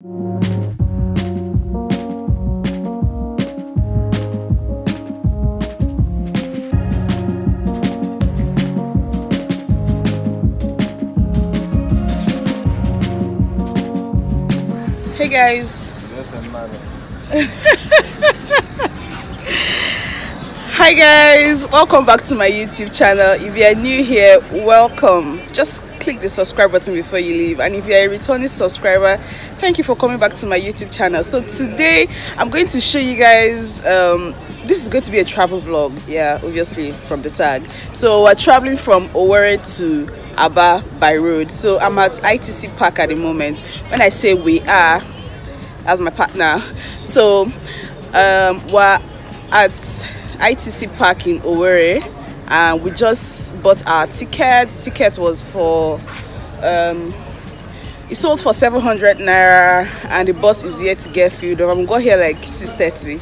Hey guys. Yes, and madam. Hi guys, welcome back to my YouTube channel. If you are new here, welcome. Just click the subscribe button before you leave. And if you are a returning subscriber, thank you for coming back to my YouTube channel. So today, I'm going to show you guys, um, this is going to be a travel vlog. Yeah, obviously from the tag. So we're traveling from Owerri to Aba by road. So I'm at ITC Park at the moment. When I say we are, as my partner. So um, we're at ITC Park in Owerri and we just bought our ticket. Ticket was for um, it sold for 700 naira and the bus is yet to get filled up. I'm got here like 6:30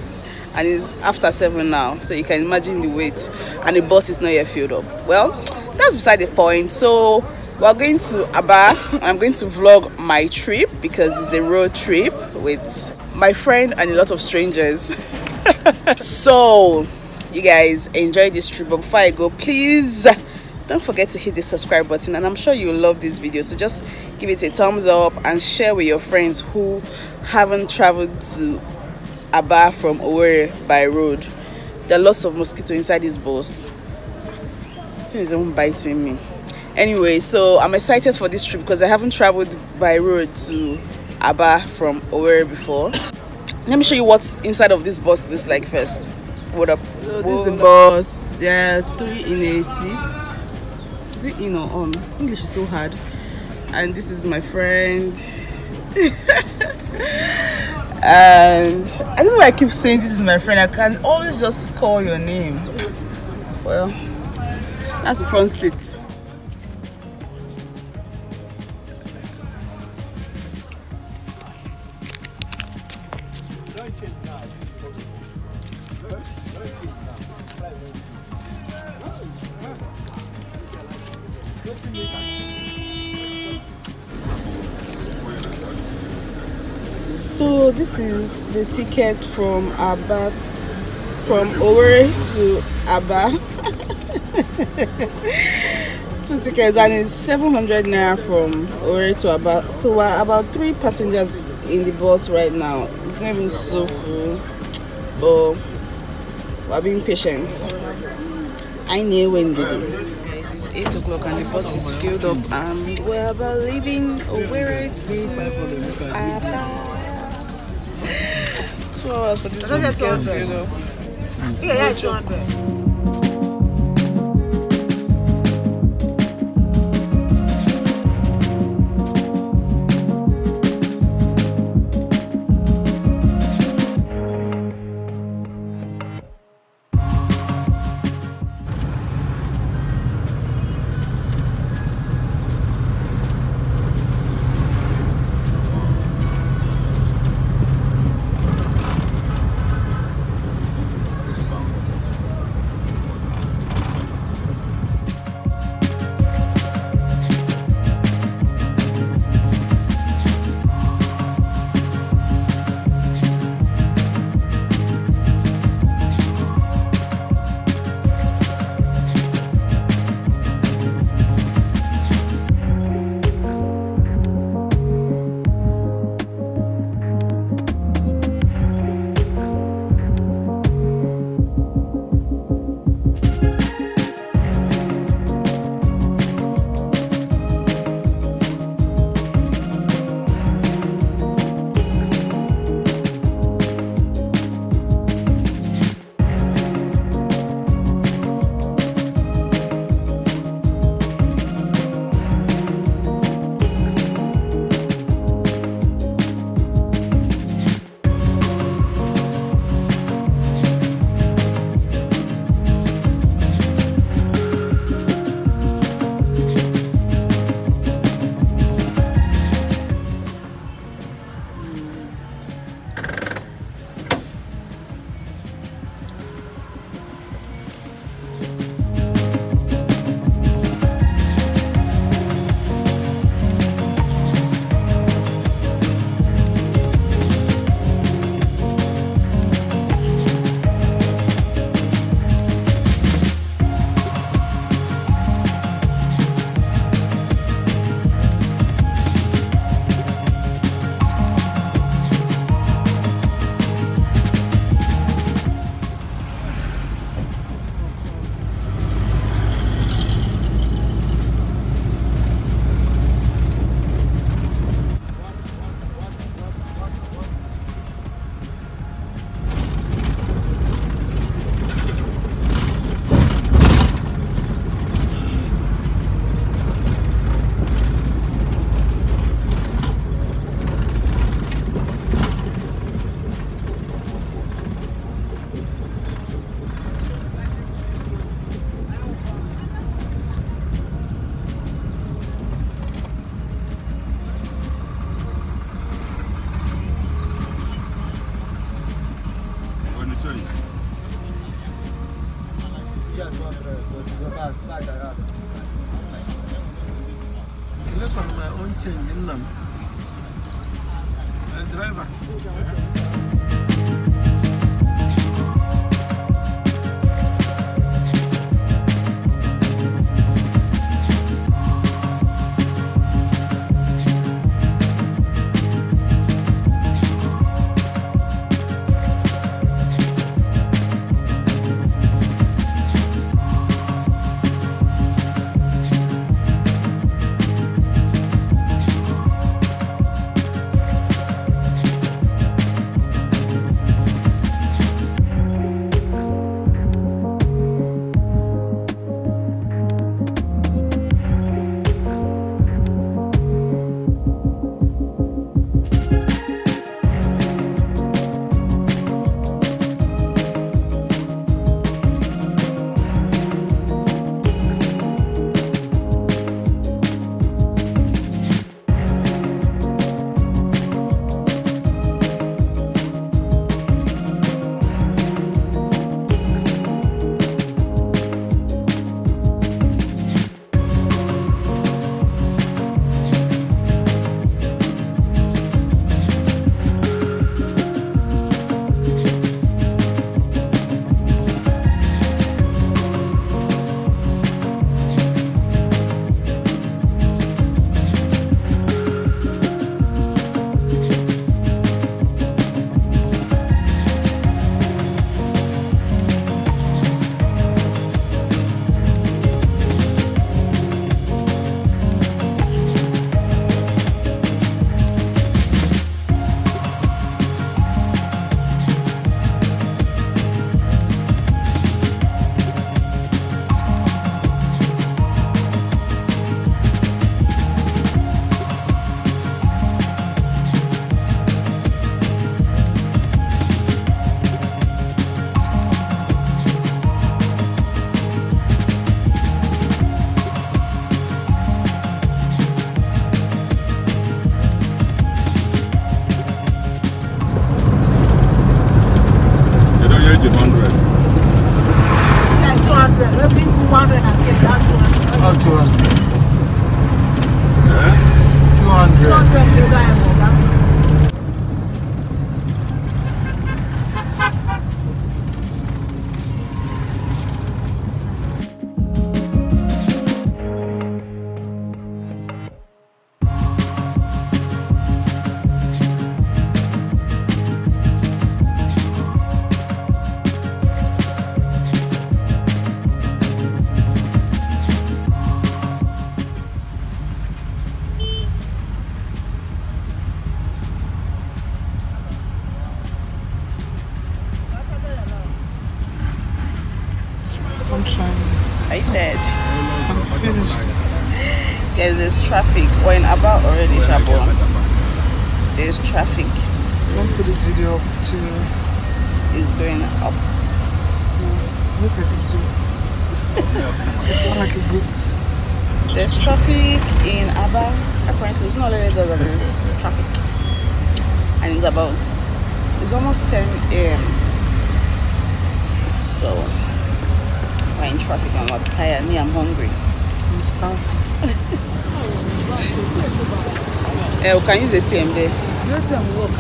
and it's after 7 now so you can imagine the wait and the bus is not yet filled up. Well, that's beside the point. So we're going to Aba. I'm going to vlog my trip because it's a road trip with my friend and a lot of strangers. so you guys enjoy this trip but before i go please don't forget to hit the subscribe button and i'm sure you'll love this video so just give it a thumbs up and share with your friends who haven't traveled to aba from Owerri by road. There are lots of mosquito inside this bus. Thing is even biting me. Anyway so i'm excited for this trip because i haven't traveled by road to aba from Owerri before. Let me show you what inside of this bus looks like first what up. So this is the bus there are three in a seat. Is it in or on? English is so hard. And this is my friend. And i don't know why i keep saying this is my friend. I can always just call your name. Well that's the front seat so this is the ticket from Aba from Owerri to Aba two tickets and it's 700 naira from Owerri to Aba so we're about three passengers in the bus right now. It's not even so full but we're being patient. I know when it's 8 o'clock and the bus is filled up and we're about leaving Owerri to Aba two hours for this get filled up Yeah, yeah, 200. street. Just one third, go back, back around. Look at my own change in them. driver. I'm finished. Guys, there's traffic. We're in about already, Shabo. There's traffic. Don't put this video up to It's going up. look at the tweets. it's not like a good. There's traffic in Aba. Apparently, it's not only there that there's traffic. And it's about, it's almost 10 a.m. So, we're in traffic and we're tired. Me, I'm hungry. I'm starving. We can use there. Let them walk.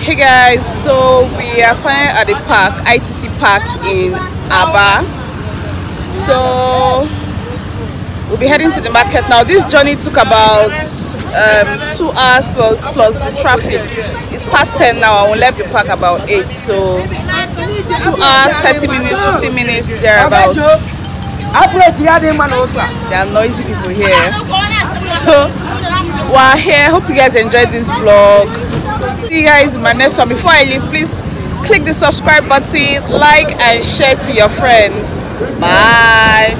Hey guys, so we are finally at the park, ITC Park in Aba. So we'll be heading to the market now. This journey took about um, two hours plus plus the traffic. It's past 10 now and we left the park about 8. So two hours, 30 minutes, 15 minutes, thereabouts. There are noisy people here. So we're here. Hope you guys enjoyed this vlog. See you guys in my next one. Before I leave, please click the subscribe button, like and share to your friends. Bye.